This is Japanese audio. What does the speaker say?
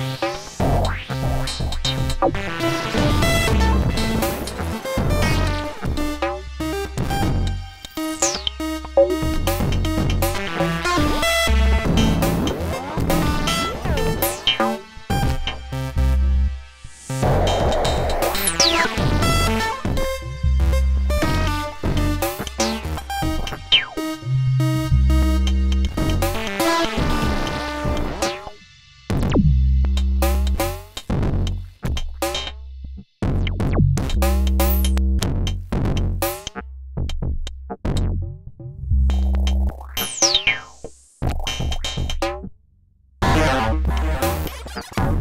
you Música